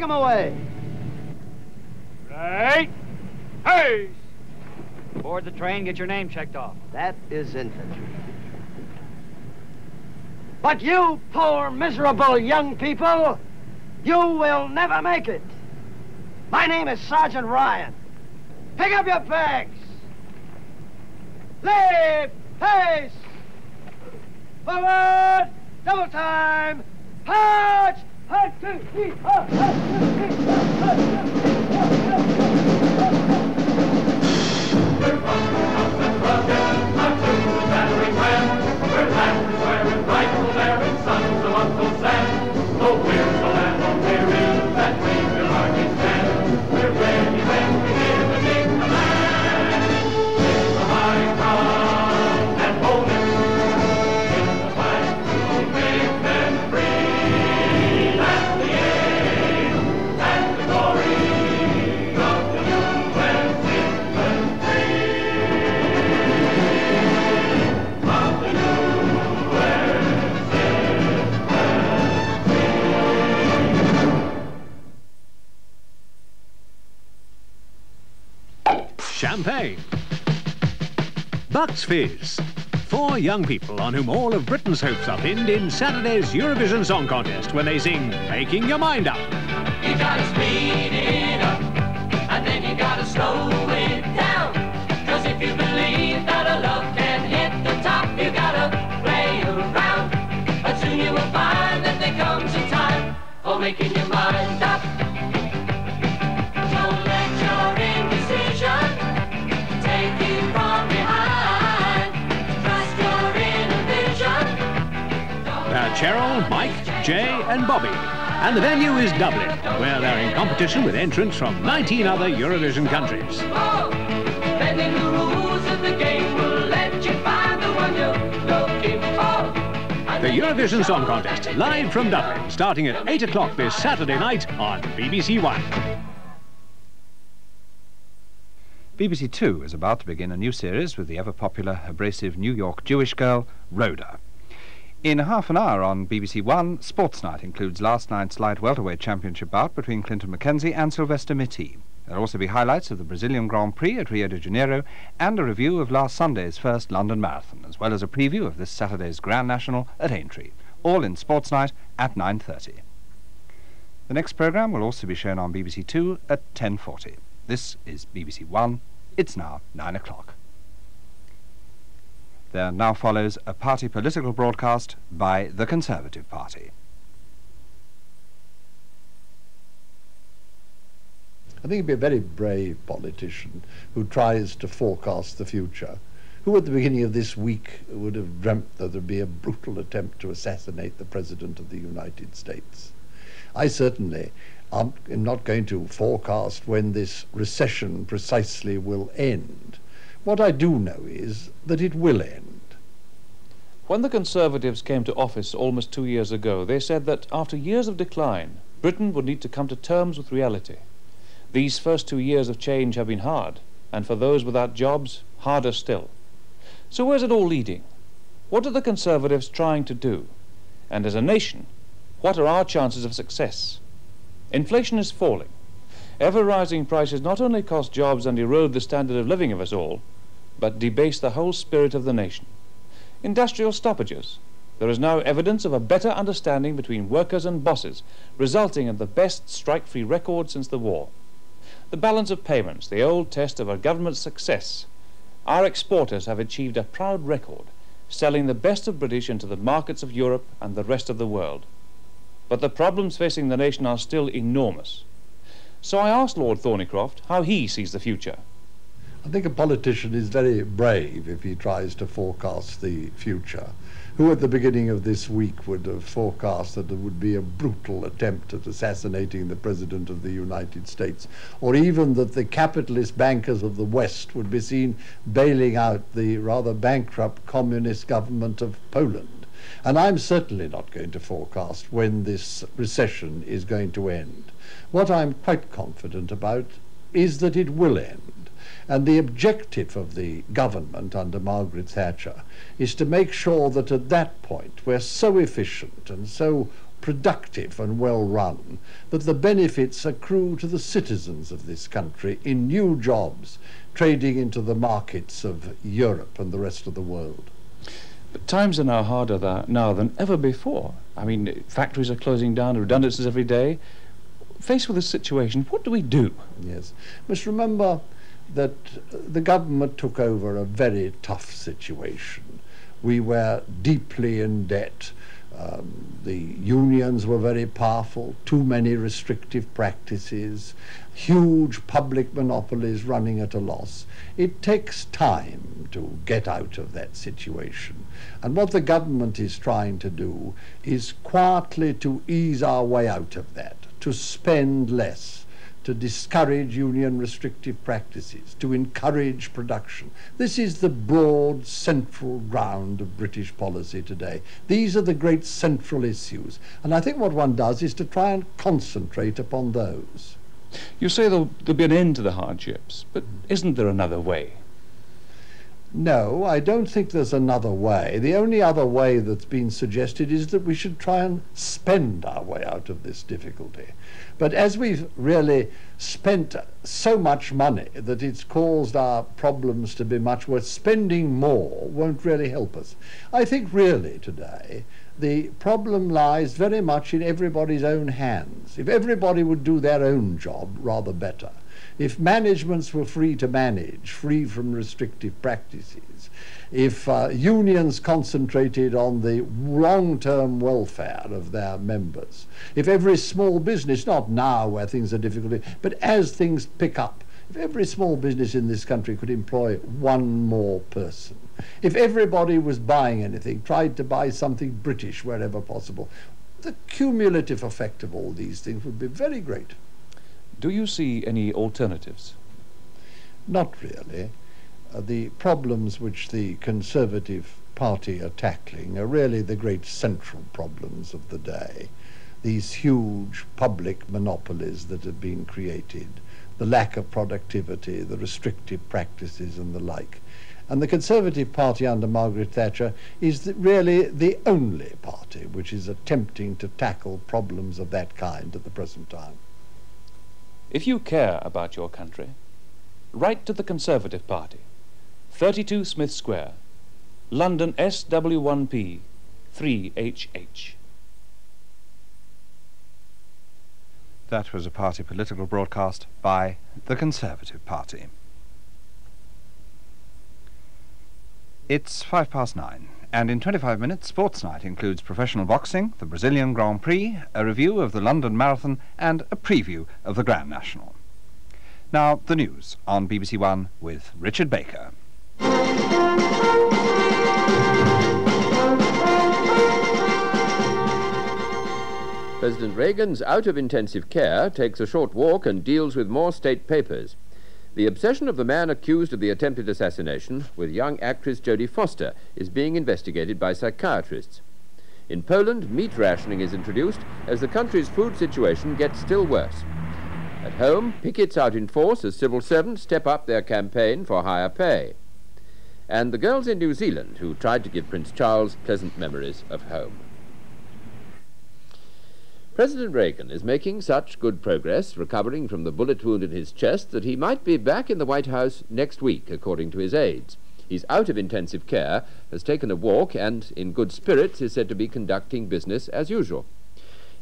Take him away. Right. Hey! Board the train, get your name checked off. That is infantry. But you poor, miserable young people, you will never make it. My name is Sergeant Ryan. Pick up your bags. Leave! Pace! Forward! Double time! March! Three, four, one, two, three, four, one, two. We're and to the lancers wearing rifles, Bucks Fizz. Four young people on whom all of Britain's hopes are pinned in Saturday's Eurovision Song Contest when they sing Making Your Mind Up. You gotta speed it up, and then you gotta slow it down. Cause if you believe that a love can hit the top, you gotta play around. And soon you will find that there comes a time for making and Bobby. And the venue is Dublin, where they're in competition with entrants from 19 other Eurovision countries. Bending the rules of the game will let you find the one you're looking for. The Eurovision Song Contest, live from Dublin, starting at 8 o'clock this Saturday night on BBC One. BBC Two is about to begin a new series with the ever-popular, abrasive New York Jewish girl, Rhoda. In half an hour on BBC One, Sports Night includes last night's light welterweight championship bout between Clinton McKenzie and Sylvester Mittee. There'll also be highlights of the Brazilian Grand Prix at Rio de Janeiro and a review of last Sunday's first London Marathon, as well as a preview of this Saturday's Grand National at Aintree, all in Sports Night at 9.30. The next programme will also be shown on BBC Two at 10.40. This is BBC One. It's now 9 o'clock. There now follows a party political broadcast by the Conservative Party. I think he'd be a very brave politician who tries to forecast the future. Who at the beginning of this week would have dreamt that there'd be a brutal attempt to assassinate the President of the United States? I certainly am am not going to forecast when this recession precisely will end. What I do know is that it will end. When the Conservatives came to office almost two years ago, they said that after years of decline, Britain would need to come to terms with reality. These first two years of change have been hard, and for those without jobs, harder still. So where's it all leading? What are the Conservatives trying to do? And as a nation, what are our chances of success? Inflation is falling. Ever rising prices not only cost jobs and erode the standard of living of us all, but debase the whole spirit of the nation. Industrial stoppages. There is now evidence of a better understanding between workers and bosses, resulting in the best strike-free record since the war. The balance of payments, the old test of a government's success. Our exporters have achieved a proud record, selling the best of British into the markets of Europe and the rest of the world. But the problems facing the nation are still enormous. So I asked Lord Thorneycroft how he sees the future. I think a politician is very brave if he tries to forecast the future. Who at the beginning of this week would have forecast that there would be a brutal attempt at assassinating the President of the United States, or even that the capitalist bankers of the West would be seen bailing out the rather bankrupt communist government of Poland? And I'm certainly not going to forecast when this recession is going to end. What I'm quite confident about is that it will end. And the objective of the government under Margaret Thatcher is to make sure that at that point we're so efficient and so productive and well run, that the benefits accrue to the citizens of this country in new jobs, trading into the markets of Europe and the rest of the world. But times are now harder now than ever before. I mean, factories are closing down, redundancies every day. Faced with this situation, what do we do? Yes. Must remember that the government took over a very tough situation. We were deeply in debt. Um, the unions were very powerful, too many restrictive practices, huge public monopolies running at a loss. It takes time to get out of that situation. And what the government is trying to do is quietly to ease our way out of that, to spend less, to discourage union restrictive practices, to encourage production. This is the broad central ground of British policy today. These are the great central issues. And I think what one does is to try and concentrate upon those. You say there'll, there'll be an end to the hardships, but isn't there another way? No, I don't think there's another way. The only other way that's been suggested is that we should try and spend our way out of this difficulty. But as we've really spent so much money that it's caused our problems to be much worse, spending more won't really help us. I think really today the problem lies very much in everybody's own hands. If everybody would do their own job rather better, if managements were free to manage, free from restrictive practices, if uh, unions concentrated on the long-term welfare of their members, if every small business, not now where things are difficult, but as things pick up, if every small business in this country could employ one more person, if everybody was buying anything, tried to buy something British wherever possible, the cumulative effect of all these things would be very great. Do you see any alternatives? Not really. Uh, the problems which the Conservative Party are tackling are really the great central problems of the day. These huge public monopolies that have been created, the lack of productivity, the restrictive practices and the like. And the Conservative Party under Margaret Thatcher is the, really the only party which is attempting to tackle problems of that kind at the present time. If you care about your country, write to the Conservative Party, 32 Smith Square, London SW1P 3HH. That was a party political broadcast by the Conservative Party. It's five past nine, and in 25 minutes, Sports Night includes professional boxing, the Brazilian Grand Prix, a review of the London Marathon, and a preview of the Grand National. Now, the news on BBC One with Richard Baker. President Reagan's out of intensive care takes a short walk and deals with more state papers. The obsession of the man accused of the attempted assassination with young actress Jodie Foster is being investigated by psychiatrists. In Poland, meat rationing is introduced as the country's food situation gets still worse. At home, pickets out in force as civil servants step up their campaign for higher pay. And the girls in New Zealand who tried to give Prince Charles pleasant memories of home. President Reagan is making such good progress recovering from the bullet wound in his chest that he might be back in the White House next week, according to his aides. He's out of intensive care, has taken a walk, and, in good spirits, is said to be conducting business as usual.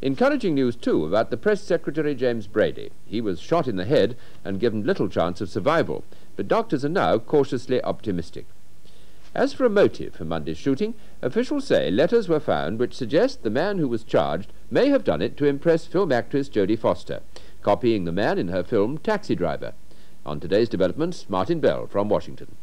Encouraging news, too, about the Press Secretary James Brady. He was shot in the head and given little chance of survival, but doctors are now cautiously optimistic. As for a motive for Monday's shooting, officials say letters were found which suggest the man who was charged may have done it to impress film actress Jodie Foster, copying the man in her film Taxi Driver. On today's developments, Martin Bell from Washington.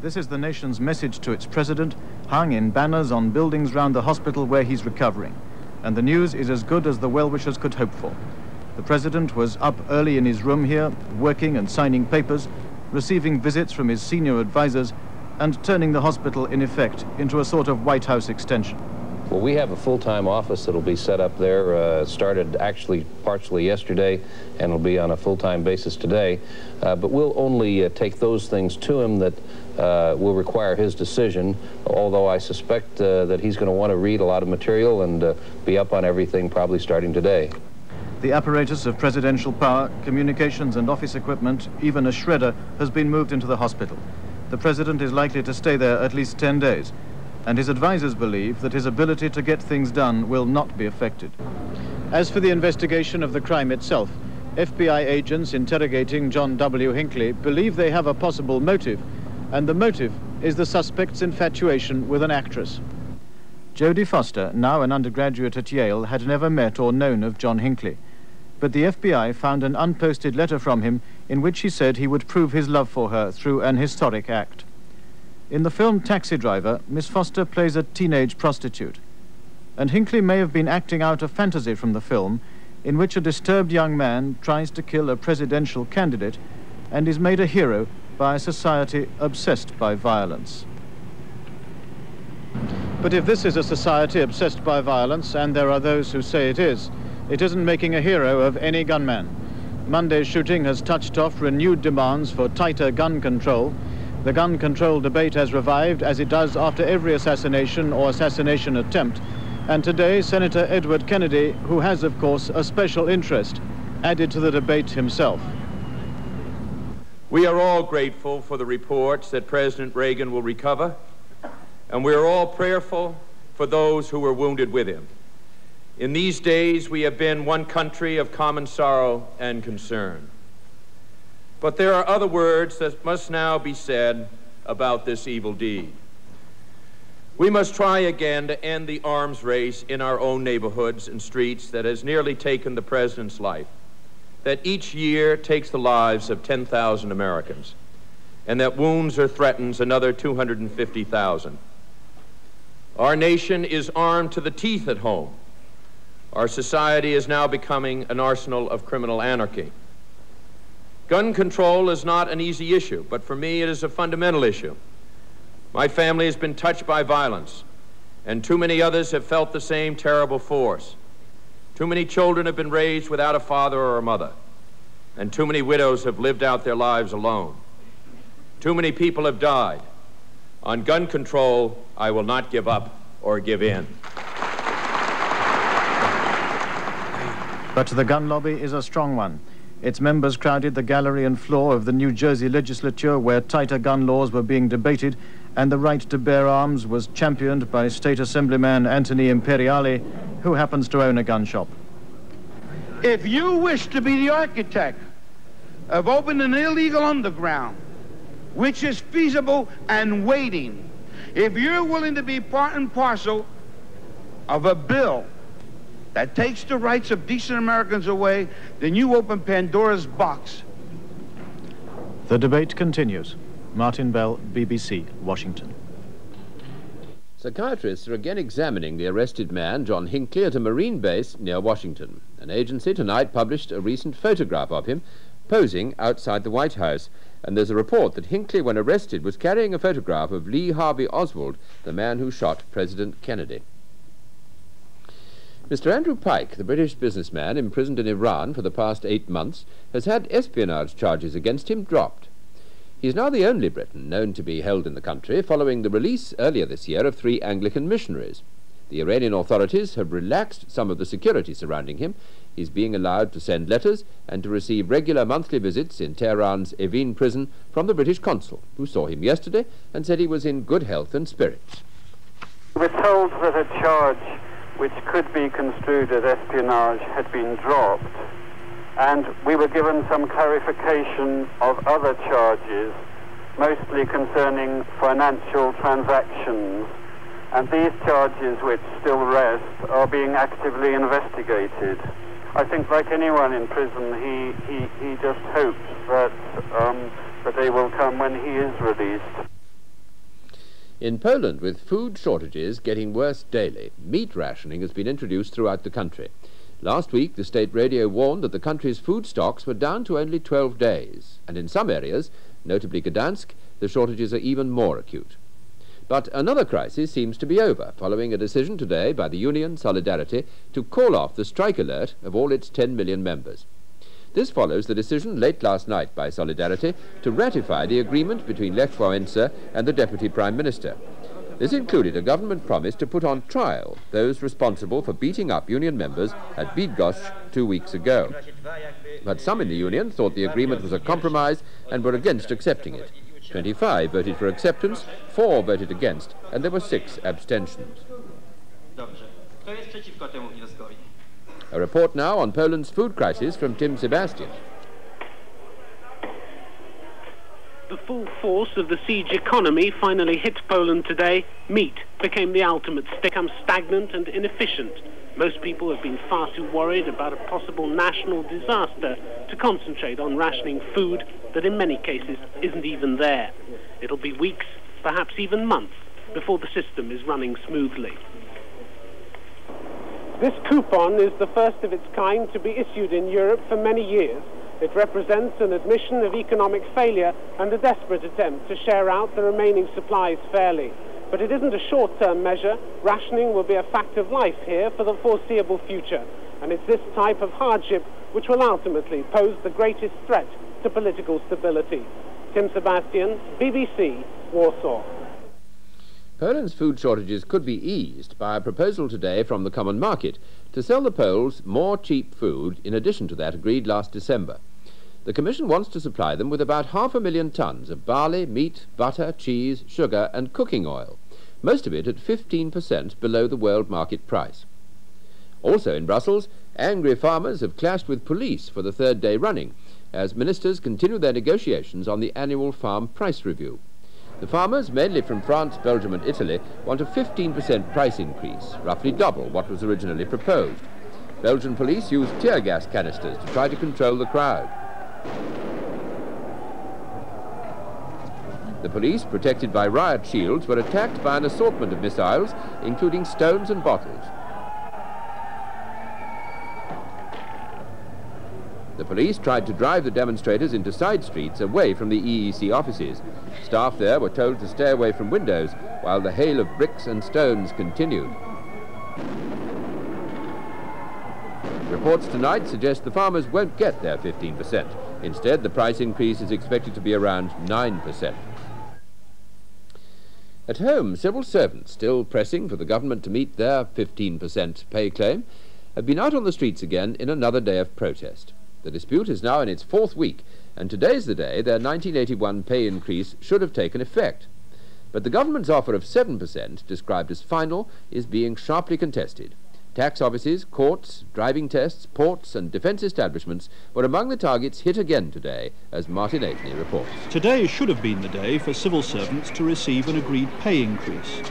This is the nation's message to its president, hung in banners on buildings round the hospital where he's recovering. And the news is as good as the well-wishers could hope for. The president was up early in his room here, working and signing papers, receiving visits from his senior advisors, and turning the hospital, in effect, into a sort of White House extension. Well, we have a full-time office that'll be set up there. Uh, started actually partially yesterday, and will be on a full-time basis today. Uh, but we'll only uh, take those things to him that uh, will require his decision, although I suspect uh, that he's going to want to read a lot of material and uh, be up on everything probably starting today. The apparatus of presidential power, communications and office equipment, even a shredder, has been moved into the hospital. The president is likely to stay there at least 10 days, and his advisers believe that his ability to get things done will not be affected. As for the investigation of the crime itself, FBI agents interrogating John W. Hinckley believe they have a possible motive, and the motive is the suspect's infatuation with an actress. Jodie Foster, now an undergraduate at Yale, had never met or known of John Hinckley. But the FBI found an unposted letter from him in which he said he would prove his love for her through an historic act. In the film Taxi Driver, Miss Foster plays a teenage prostitute. And Hinckley may have been acting out a fantasy from the film in which a disturbed young man tries to kill a presidential candidate and is made a hero by a society obsessed by violence. But if this is a society obsessed by violence, and there are those who say it is, it isn't making a hero of any gunman. Monday's shooting has touched off renewed demands for tighter gun control. The gun control debate has revived, as it does after every assassination or assassination attempt. And today, Senator Edward Kennedy, who has, of course, a special interest, added to the debate himself. We are all grateful for the reports that President Reagan will recover, and we are all prayerful for those who were wounded with him. In these days, we have been one country of common sorrow and concern. But there are other words that must now be said about this evil deed. We must try again to end the arms race in our own neighborhoods and streets that has nearly taken the president's life, that each year takes the lives of 10,000 Americans, and that wounds or threatens another 250,000. Our nation is armed to the teeth at home our society is now becoming an arsenal of criminal anarchy. Gun control is not an easy issue, but for me it is a fundamental issue. My family has been touched by violence, and too many others have felt the same terrible force. Too many children have been raised without a father or a mother, and too many widows have lived out their lives alone. Too many people have died. On gun control, I will not give up or give in. But the gun lobby is a strong one. Its members crowded the gallery and floor of the New Jersey legislature where tighter gun laws were being debated and the right to bear arms was championed by State Assemblyman Anthony Imperiale, who happens to own a gun shop. If you wish to be the architect of opening an illegal underground, which is feasible and waiting, if you're willing to be part and parcel of a bill that takes the rights of decent Americans away, then you open Pandora's box. The debate continues. Martin Bell, BBC, Washington. Psychiatrists are again examining the arrested man, John Hinckley, at a marine base near Washington. An agency tonight published a recent photograph of him posing outside the White House. And there's a report that Hinckley, when arrested, was carrying a photograph of Lee Harvey Oswald, the man who shot President Kennedy. Mr. Andrew Pike, the British businessman imprisoned in Iran for the past eight months, has had espionage charges against him dropped. He is now the only Briton known to be held in the country following the release earlier this year of three Anglican missionaries. The Iranian authorities have relaxed some of the security surrounding him. He's being allowed to send letters and to receive regular monthly visits in Tehran's Evin prison from the British consul, who saw him yesterday and said he was in good health and spirits. We're told that a charge which could be construed as espionage had been dropped. And we were given some clarification of other charges, mostly concerning financial transactions. And these charges, which still rest, are being actively investigated. I think, like anyone in prison, he, he, he just hopes that, um, that they will come when he is released. In Poland, with food shortages getting worse daily, meat rationing has been introduced throughout the country. Last week, the state radio warned that the country's food stocks were down to only 12 days, and in some areas, notably Gdansk, the shortages are even more acute. But another crisis seems to be over, following a decision today by the union Solidarity to call off the strike alert of all its 10 million members. This follows the decision late last night by Solidarity to ratify the agreement between Lech Wałęsa and the Deputy Prime Minister. This included a government promise to put on trial those responsible for beating up union members at Bydgoszcz two weeks ago. But some in the union thought the agreement was a compromise and were against accepting it. 25 voted for acceptance, 4 voted against, and there were 6 abstentions. A report now on Poland's food crisis from Tim Sebastian. The full force of the siege economy finally hit Poland today. Meat became the ultimate stick, become stagnant and inefficient. Most people have been far too worried about a possible national disaster to concentrate on rationing food that in many cases isn't even there. It'll be weeks, perhaps even months, before the system is running smoothly. This coupon is the first of its kind to be issued in Europe for many years. It represents an admission of economic failure and a desperate attempt to share out the remaining supplies fairly. But it isn't a short-term measure. Rationing will be a fact of life here for the foreseeable future. And it's this type of hardship which will ultimately pose the greatest threat to political stability. Tim Sebastian, BBC, Warsaw. Poland's food shortages could be eased by a proposal today from the Common Market to sell the Poles more cheap food in addition to that agreed last December. The Commission wants to supply them with about half a million tons of barley, meat, butter, cheese, sugar and cooking oil, most of it at 15% below the world market price. Also in Brussels, angry farmers have clashed with police for the third day running as ministers continue their negotiations on the annual farm price review. The farmers, mainly from France, Belgium and Italy, want a 15% price increase, roughly double what was originally proposed. Belgian police used tear gas canisters to try to control the crowd. The police, protected by riot shields, were attacked by an assortment of missiles, including stones and bottles. Police tried to drive the demonstrators into side streets away from the EEC offices. Staff there were told to stay away from windows while the hail of bricks and stones continued. Reports tonight suggest the farmers won't get their 15%. Instead, the price increase is expected to be around 9%. At home, civil servants, still pressing for the government to meet their 15% pay claim, have been out on the streets again in another day of protest. The dispute is now in its fourth week, and today's the day their 1981 pay increase should have taken effect. But the government's offer of 7%, described as final, is being sharply contested. Tax offices, courts, driving tests, ports and defence establishments were among the targets hit again today, as Martin Adeney reports. Today should have been the day for civil servants to receive an agreed pay increase.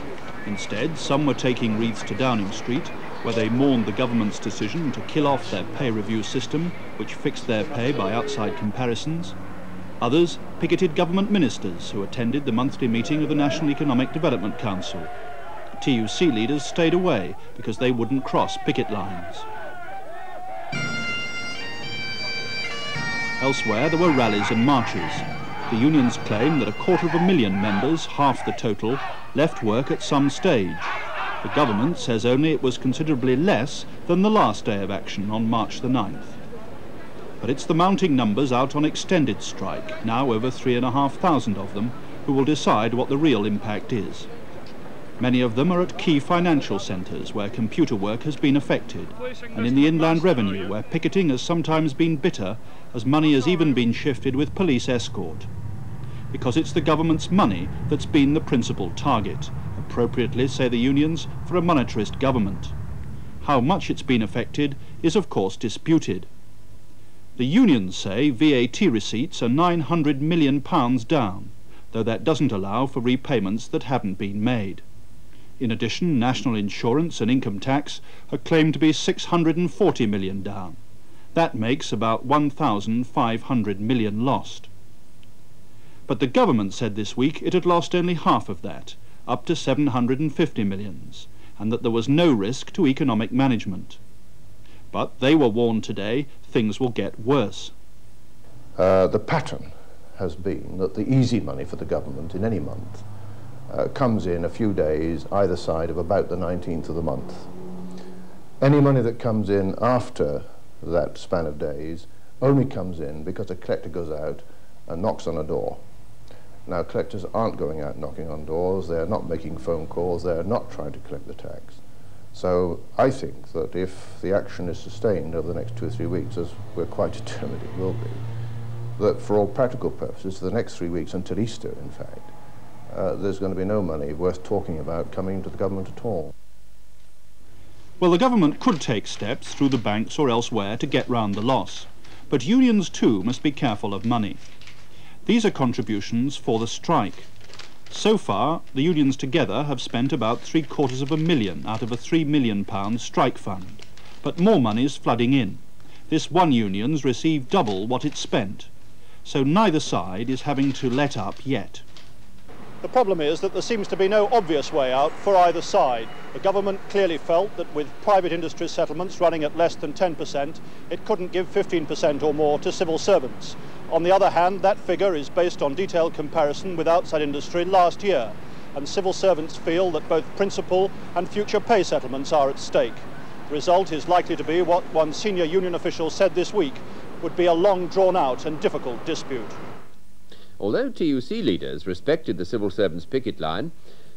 Instead, some were taking wreaths to Downing Street, where they mourned the government's decision to kill off their pay review system, which fixed their pay by outside comparisons. Others picketed government ministers who attended the monthly meeting of the National Economic Development Council. TUC leaders stayed away because they wouldn't cross picket lines. Elsewhere, there were rallies and marches. The unions claim that a quarter of a million members, half the total, left work at some stage. The government says only it was considerably less than the last day of action on March the 9th. But it's the mounting numbers out on extended strike, now over 3,500 of them, who will decide what the real impact is. Many of them are at key financial centres where computer work has been affected, and in the inland revenue where picketing has sometimes been bitter as money has even been shifted with police escort. Because it's the government's money that's been the principal target, appropriately say the unions, for a monetarist government. How much it's been affected is of course disputed. The unions say VAT receipts are £900 million down, though that doesn't allow for repayments that haven't been made. In addition, national insurance and income tax are claimed to be 640 million down. That makes about 1,500 million lost. But the government said this week it had lost only half of that, up to 750 millions, and that there was no risk to economic management. But they were warned today things will get worse. Uh, the pattern has been that the easy money for the government in any month uh, comes in a few days either side of about the 19th of the month. Any money that comes in after that span of days only comes in because a collector goes out and knocks on a door. Now, collectors aren't going out knocking on doors, they're not making phone calls, they're not trying to collect the tax. So I think that if the action is sustained over the next two or three weeks, as we're quite determined it will be, that for all practical purposes, the next three weeks until Easter, in fact, uh, there's going to be no money worth talking about coming to the government at all. Well, the government could take steps through the banks or elsewhere to get round the loss. But unions too must be careful of money. These are contributions for the strike. So far, the unions together have spent about three quarters of a million out of a three million pound strike fund. But more money is flooding in. This one union's received double what it spent. So neither side is having to let up yet. The problem is that there seems to be no obvious way out for either side. The government clearly felt that with private industry settlements running at less than 10%, it couldn't give 15% or more to civil servants. On the other hand, that figure is based on detailed comparison with outside industry last year, and civil servants feel that both principal and future pay settlements are at stake. The result is likely to be what one senior union official said this week would be a long drawn out and difficult dispute. Although TUC leaders respected the civil servants' picket line,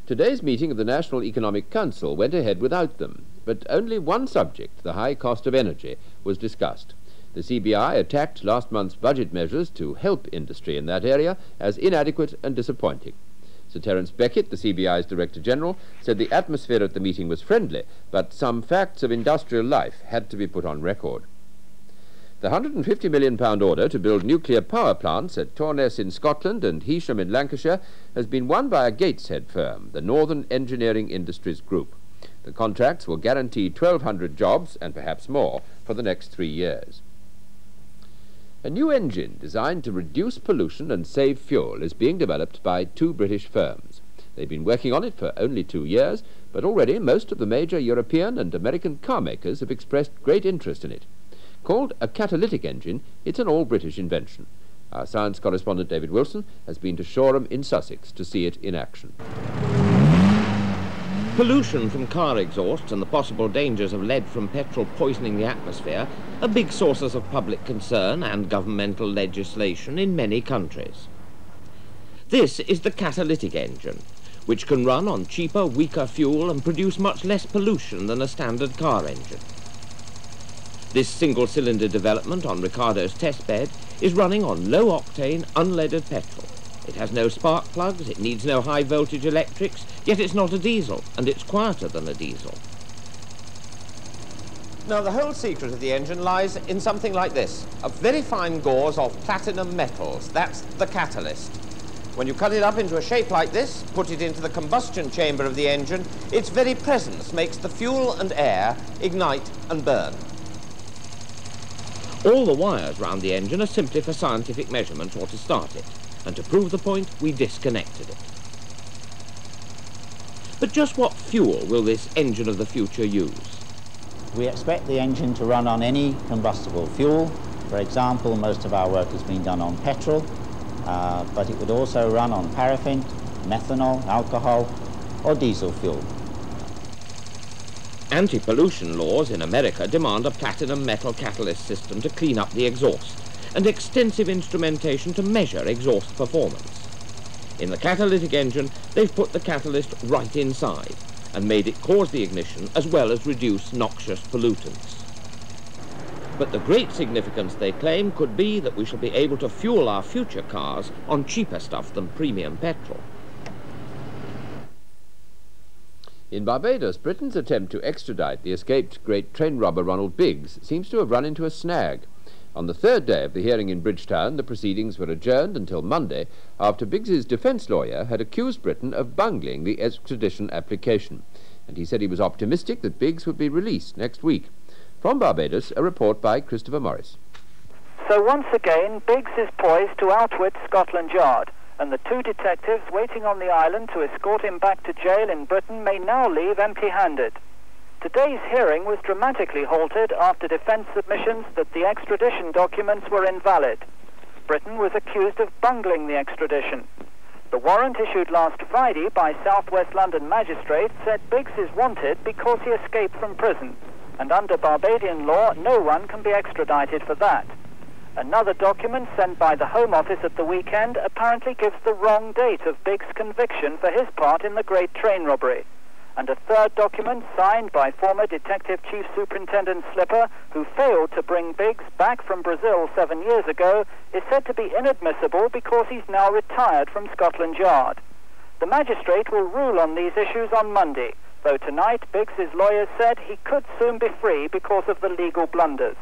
today's meeting of the National Economic Council went ahead without them. But only one subject, the high cost of energy, was discussed. The CBI attacked last month's budget measures to help industry in that area as inadequate and disappointing. Sir Terence Beckett, the CBI's Director General, said the atmosphere at the meeting was friendly, but some facts of industrial life had to be put on record. The £150 million order to build nuclear power plants at Torness in Scotland and Heysham in Lancashire has been won by a Gateshead firm, the Northern Engineering Industries Group. The contracts will guarantee 1,200 jobs, and perhaps more, for the next three years. A new engine designed to reduce pollution and save fuel is being developed by two British firms. They've been working on it for only two years, but already most of the major European and American car makers have expressed great interest in it. Called a catalytic engine, it's an all-British invention. Our science correspondent David Wilson has been to Shoreham in Sussex to see it in action. Pollution from car exhausts and the possible dangers of lead from petrol poisoning the atmosphere are big sources of public concern and governmental legislation in many countries. This is the catalytic engine, which can run on cheaper, weaker fuel and produce much less pollution than a standard car engine. This single-cylinder development on Ricardo's testbed is running on low-octane, unleaded petrol. It has no spark plugs, it needs no high-voltage electrics, yet it's not a diesel, and it's quieter than a diesel. Now, the whole secret of the engine lies in something like this, a very fine gauze of platinum metals. That's the catalyst. When you cut it up into a shape like this, put it into the combustion chamber of the engine, its very presence makes the fuel and air ignite and burn. All the wires round the engine are simply for scientific measurement or to start it, and to prove the point, we disconnected it. But just what fuel will this engine of the future use? We expect the engine to run on any combustible fuel. For example, most of our work has been done on petrol, uh, but it would also run on paraffin, methanol, alcohol, or diesel fuel. Anti-pollution laws in America demand a platinum metal catalyst system to clean up the exhaust and extensive instrumentation to measure exhaust performance. In the catalytic engine, they've put the catalyst right inside and made it cause the ignition as well as reduce noxious pollutants. But the great significance they claim could be that we shall be able to fuel our future cars on cheaper stuff than premium petrol. In Barbados, Britain's attempt to extradite the escaped great train robber Ronald Biggs seems to have run into a snag. On the third day of the hearing in Bridgetown, the proceedings were adjourned until Monday after Biggs's defence lawyer had accused Britain of bungling the extradition application, and he said he was optimistic that Biggs would be released next week. From Barbados, a report by Christopher Morris. So once again, Biggs is poised to outwit Scotland Yard and the two detectives waiting on the island to escort him back to jail in Britain may now leave empty-handed. Today's hearing was dramatically halted after defense submissions that the extradition documents were invalid. Britain was accused of bungling the extradition. The warrant issued last Friday by Southwest London magistrates said Biggs is wanted because he escaped from prison, and under Barbadian law, no one can be extradited for that. Another document sent by the Home Office at the weekend apparently gives the wrong date of Biggs' conviction for his part in the great train robbery. And a third document signed by former Detective Chief Superintendent Slipper, who failed to bring Biggs back from Brazil seven years ago, is said to be inadmissible because he's now retired from Scotland Yard. The magistrate will rule on these issues on Monday, though tonight Biggs's lawyers said he could soon be free because of the legal blunders.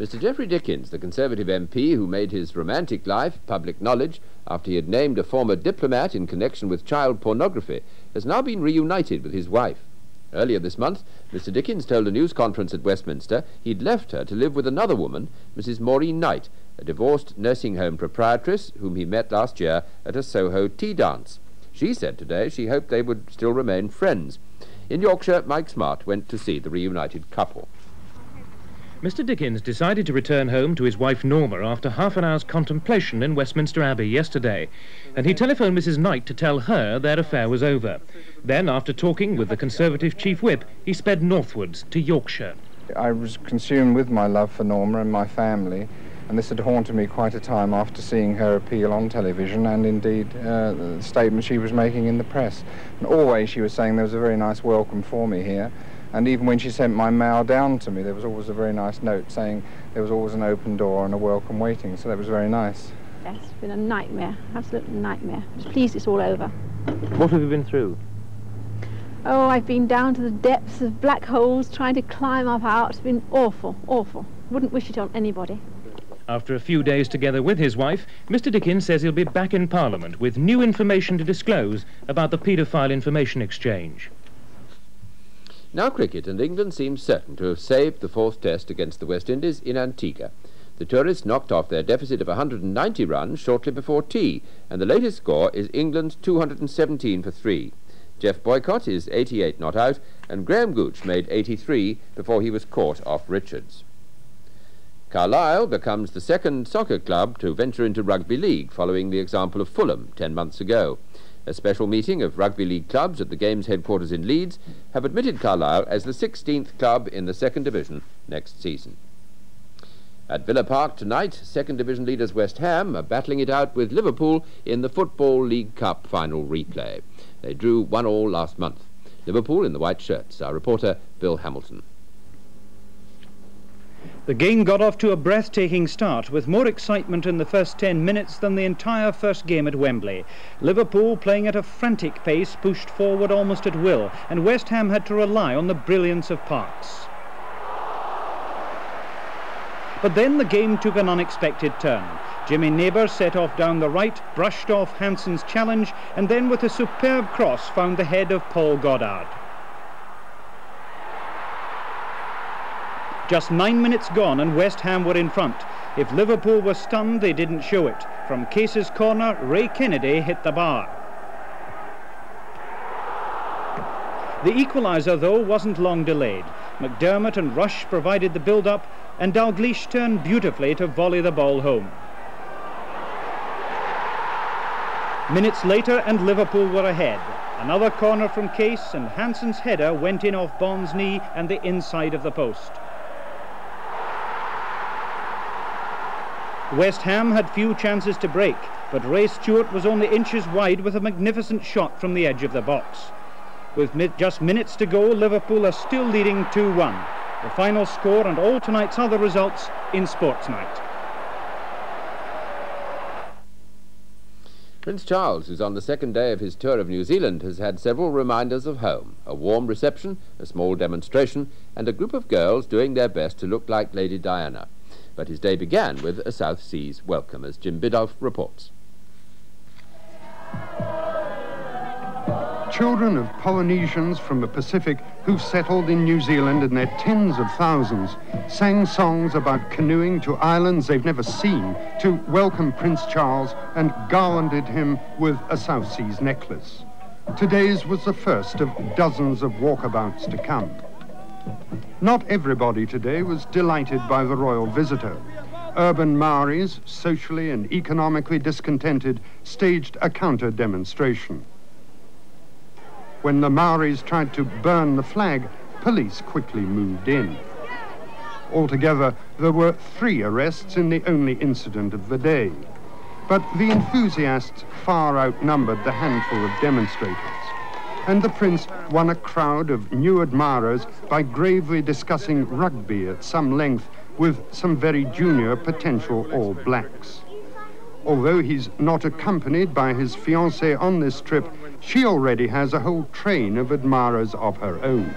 Mr. Geoffrey Dickens, the Conservative MP who made his romantic life public knowledge after he had named a former diplomat in connection with child pornography, has now been reunited with his wife. Earlier this month, Mr. Dickens told a news conference at Westminster he'd left her to live with another woman, Mrs. Maureen Knight, a divorced nursing home proprietress whom he met last year at a Soho tea dance. She said today she hoped they would still remain friends. In Yorkshire, Mike Smart went to see the reunited couple. Mr. Dickens decided to return home to his wife Norma after half an hour's contemplation in Westminster Abbey yesterday, and he telephoned Mrs. Knight to tell her their affair was over. Then, after talking with the Conservative Chief Whip, he sped northwards to Yorkshire. I was consumed with my love for Norma and my family, and this had haunted me quite a time after seeing her appeal on television and indeed uh, the statement she was making in the press. And always she was saying there was a very nice welcome for me here. And even when she sent my mail down to me, there was always a very nice note saying there was always an open door and a welcome waiting. So that was very nice. Yes, it's been a nightmare, absolute nightmare. I'm just pleased it's all over. What have you been through? Oh, I've been down to the depths of black holes trying to climb up out. It's been awful, awful. Wouldn't wish it on anybody. After a few days together with his wife, Mr. Dickens says he'll be back in Parliament with new information to disclose about the paedophile information exchange. Now cricket, and England seems certain to have saved the fourth test against the West Indies in Antigua. The tourists knocked off their deficit of 190 runs shortly before tea, and the latest score is England's 217 for three. Geoff Boycott is 88 not out, and Graham Gooch made 83 before he was caught off Richards. Carlisle becomes the second soccer club to venture into rugby league, following the example of Fulham ten months ago. A special meeting of rugby league clubs at the game's headquarters in Leeds have admitted Carlisle as the 16th club in the second division next season. At Villa Park tonight, second division leaders West Ham are battling it out with Liverpool in the Football League Cup final replay. They drew one all last month. Liverpool in the white shirts. Our reporter, Bill Hamilton. The game got off to a breathtaking start with more excitement in the first 10 minutes than the entire first game at Wembley. Liverpool, playing at a frantic pace, pushed forward almost at will, and West Ham had to rely on the brilliance of Parkes. But then the game took an unexpected turn. Jimmy Neighbour set off down the right, brushed off Hansen's challenge, and then with a superb cross found the head of Paul Goddard. Just nine minutes gone and West Ham were in front. If Liverpool were stunned, they didn't show it. From Case's corner, Ray Kennedy hit the bar. The equaliser, though, wasn't long delayed. McDermott and Rush provided the build-up, and Dalglish turned beautifully to volley the ball home. Minutes later, and Liverpool were ahead. Another corner from Case, and Hansen's header went in off Bond's knee and the inside of the post. West Ham had few chances to break, but Ray Stewart was only inches wide with a magnificent shot from the edge of the box. With mi just minutes to go, Liverpool are still leading 2-1. The final score and all tonight's other results in Sports Night. Prince Charles, who's on the second day of his tour of New Zealand, has had several reminders of home. A warm reception, a small demonstration, and a group of girls doing their best to look like Lady Diana but his day began with a South Seas welcome, as Jim Biddulph reports. Children of Polynesians from the Pacific who settled in New Zealand in their tens of thousands sang songs about canoeing to islands they've never seen to welcome Prince Charles and garlanded him with a South Seas necklace. Today's was the first of dozens of walkabouts to come. Not everybody today was delighted by the royal visitor. Urban Maoris, socially and economically discontented, staged a counter demonstration. When the Maoris tried to burn the flag, police quickly moved in. Altogether, there were three arrests in the only incident of the day. But the enthusiasts far outnumbered the handful of demonstrators. And the prince won a crowd of new admirers by gravely discussing rugby at some length with some very junior potential All Blacks. Although he's not accompanied by his fiancée on this trip, she already has a whole train of admirers of her own.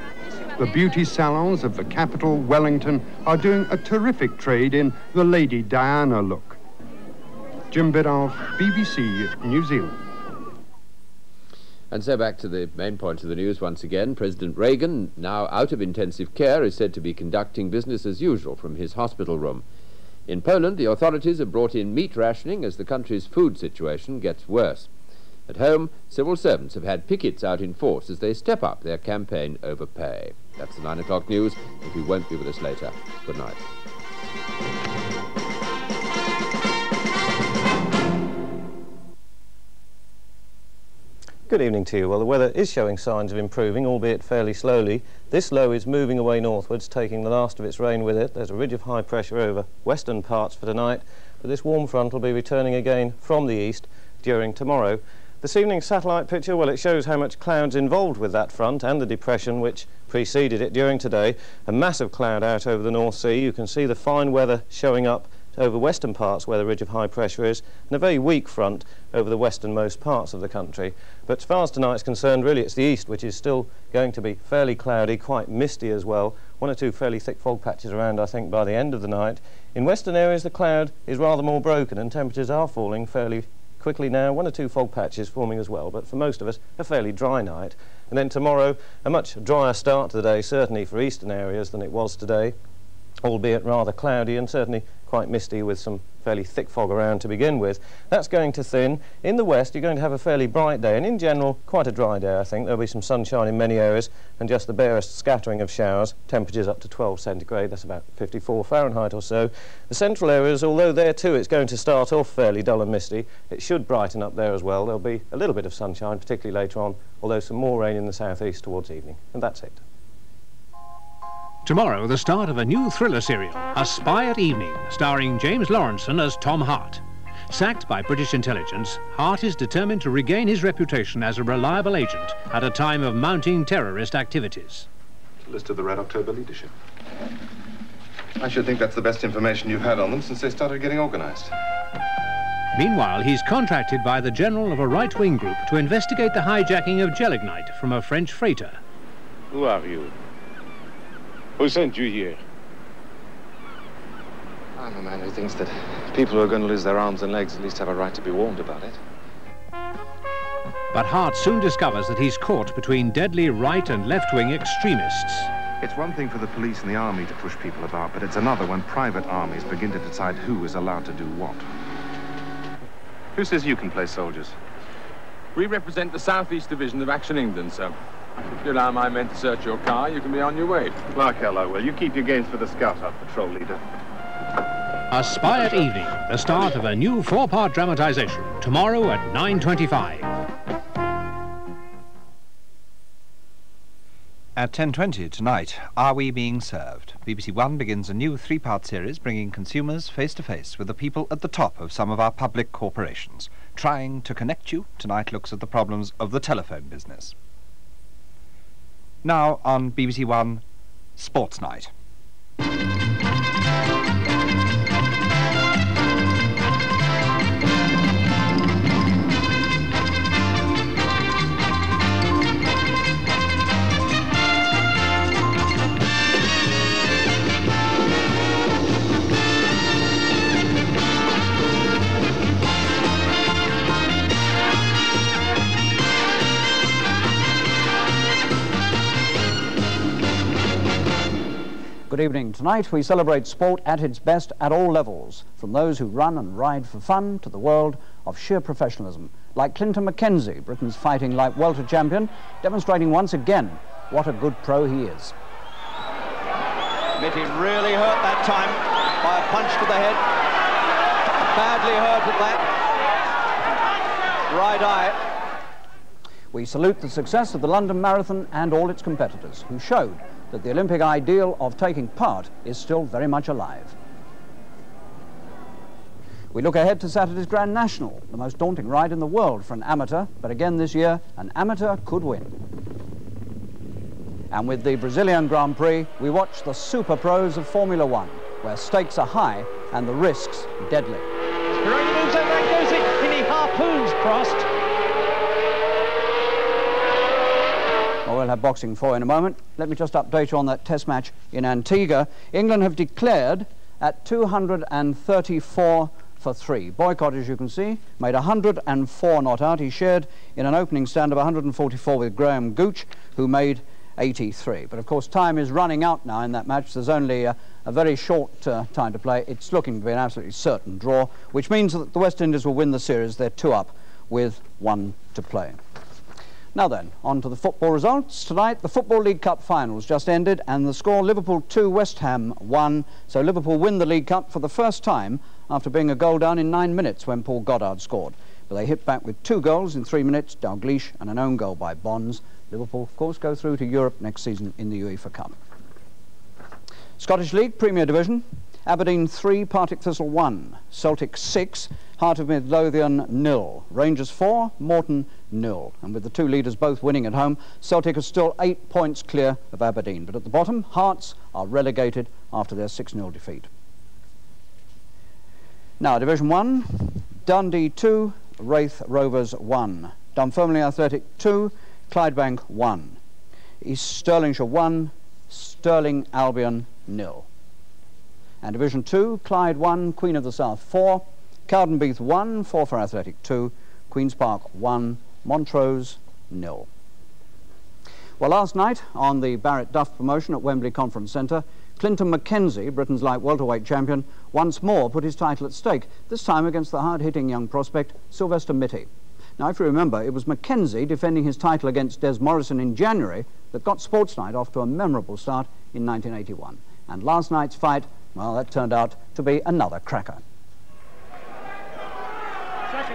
The beauty salons of the capital, Wellington, are doing a terrific trade in the Lady Diana look. Jim Biddulph, BBC New Zealand. And so back to the main point of the news once again. President Reagan, now out of intensive care, is said to be conducting business as usual from his hospital room. In Poland, the authorities have brought in meat rationing as the country's food situation gets worse. At home, civil servants have had pickets out in force as they step up their campaign over pay. That's the 9 o'clock news. If you won't be with us later, good night. Good evening to you. Well, the weather is showing signs of improving, albeit fairly slowly. This low is moving away northwards, taking the last of its rain with it. There's a ridge of high pressure over western parts for tonight, but this warm front will be returning again from the east during tomorrow. This evening's satellite picture, well, it shows how much cloud's involved with that front and the depression which preceded it during today. A massive cloud out over the North Sea. You can see the fine weather showing up over western parts where the ridge of high pressure is, and a very weak front over the westernmost parts of the country. But as far as tonight's concerned, really it's the east which is still going to be fairly cloudy, quite misty as well. One or two fairly thick fog patches around, I think, by the end of the night. In western areas, the cloud is rather more broken and temperatures are falling fairly quickly now. One or two fog patches forming as well, but for most of us, a fairly dry night. And then tomorrow, a much drier start to the day, certainly for eastern areas than it was today albeit rather cloudy and certainly quite misty with some fairly thick fog around to begin with. That's going to thin. In the west, you're going to have a fairly bright day, and in general, quite a dry day, I think. There'll be some sunshine in many areas, and just the barest scattering of showers. Temperatures up to 12 centigrade, that's about 54 Fahrenheit or so. The central areas, although there too it's going to start off fairly dull and misty, it should brighten up there as well. There'll be a little bit of sunshine, particularly later on, although some more rain in the southeast towards evening. And that's it. Tomorrow, the start of a new thriller serial, A Spy at Evening, starring James Laurenson as Tom Hart. Sacked by British intelligence, Hart is determined to regain his reputation as a reliable agent at a time of mounting terrorist activities. List of the Red October leadership. I should think that's the best information you've had on them since they started getting organized. Meanwhile, he's contracted by the general of a right-wing group to investigate the hijacking of gelignite from a French freighter. Who are you? Who sent you here? I'm a man who thinks that people who are going to lose their arms and legs at least have a right to be warned about it. But Hart soon discovers that he's caught between deadly right and left-wing extremists. It's one thing for the police and the army to push people about, but it's another when private armies begin to decide who is allowed to do what. Who says you can play soldiers? We represent the Southeast Division of Action England, sir. If you allow my men to search your car, you can be on your way. Clark Hello, will you keep your games for the Scout Hut patrol leader? A Spy at Evening, the start of a new four-part dramatization, tomorrow at 9.25. At 10.20 tonight, Are We Being Served? BBC One begins a new three-part series bringing consumers face-to-face with the people at the top of some of our public corporations. Trying to connect you, tonight looks at the problems of the telephone business. Now on BBC One, Sports Night. Evening. Tonight we celebrate sport at its best at all levels, from those who run and ride for fun to the world of sheer professionalism, like Clinton McKenzie, Britain's fighting light welter champion, demonstrating once again what a good pro he is. Mittee really hurt that time by a punch to the head. Badly hurt at that. Right eye. We salute the success of the London Marathon and all its competitors, who showed that the Olympic ideal of taking part is still very much alive. We look ahead to Saturday's Grand National, the most daunting ride in the world for an amateur, but again this year, an amateur could win. And with the Brazilian Grand Prix, we watch the super pros of Formula One, where stakes are high and the risks deadly. Hiroki moves over and goes it. Well, have boxing for in a moment. Let me just update you on that test match in Antigua. England have declared at 234 for three. Boycott, as you can see, made 104 not out. He shared in an opening stand of 144 with Graham Gooch, who made 83. But of course, time is running out now in that match. There's only a, a very short uh, time to play. It's looking to be an absolutely certain draw, which means that the West Indies will win the series. They're two up with one to play. Now then, on to the football results. Tonight, the Football League Cup finals just ended, and the score Liverpool 2, West Ham 1. So Liverpool win the League Cup for the first time after being a goal down in nine minutes when Paul Goddard scored. But they hit back with two goals in three minutes, Dalglish and an own goal by Bonds. Liverpool, of course, go through to Europe next season in the UEFA Cup. Scottish League, Premier Division. Aberdeen 3, Partick Thistle 1. Celtic 6, Heart of Midlothian nil. Rangers 4, Morton nil. And with the two leaders both winning at home, Celtic are still eight points clear of Aberdeen. But at the bottom, Hearts are relegated after their 6-0 defeat. Now, Division 1, Dundee 2, Raith Rovers 1. Dunfermline Athletic 2, Clydebank 1. East Stirlingshire 1, Stirling Albion nil. And Division 2, Clyde 1, Queen of the South 4, Cowdenbeath 1, Forfar Athletic 2, Queen's Park 1, Montrose nil. Well, last night on the Barrett Duff promotion at Wembley Conference Centre, Clinton McKenzie, Britain's light welterweight champion, once more put his title at stake, this time against the hard-hitting young prospect Sylvester Mittee. Now, if you remember, it was McKenzie defending his title against Des Morrison in January that got Sports Night off to a memorable start in 1981. And last night's fight, well, that turned out to be another cracker.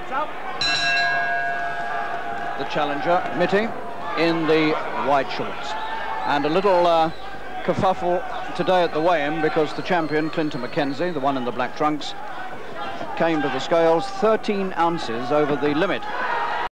The challenger, Mittee, in the white shorts. And a little uh, kerfuffle today at the weigh-in because the champion, Clinton McKenzie, the one in the black trunks, came to the scales 13 ounces over the limit